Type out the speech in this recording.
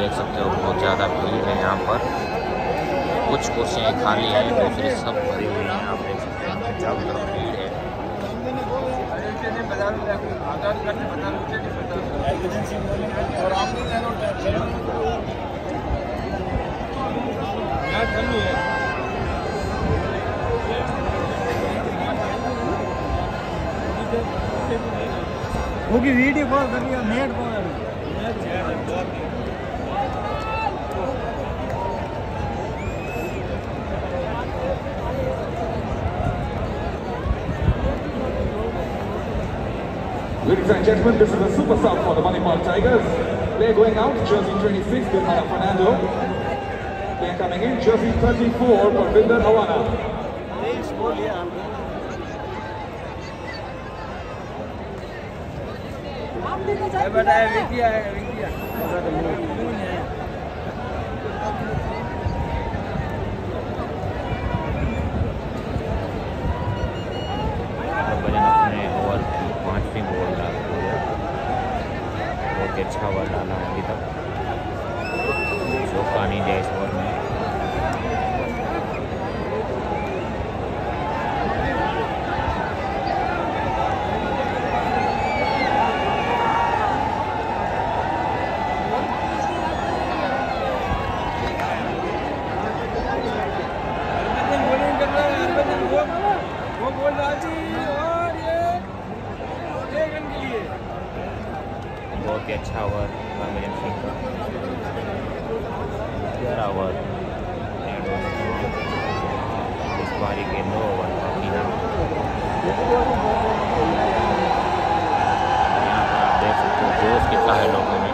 देख सकते हो, बहुत ज़्यादा भीड़ है यहाँ पर। कुछ कुर्सियाँ खाली हैं, दूसरी सब भरी हुई हैं, आप देख सकते हैं। चारों तरफ़ भीड़ है। होगी वीडियो कॉल करिए net call Ladies and gentlemen, this is a super sub for the Moneyball Tigers. They're going out, jersey 26, Birmana Fernando. They're coming in, jersey 34 for Vinder Hawana. But अच्छा डाला है बहुत ही अच्छा हुआ अमेजन सिंह का। ग्यारह over इस पारी के नौ ओवर बाकी यहाँ पर आप देख सकते हो, जोश कितना है लोगों में।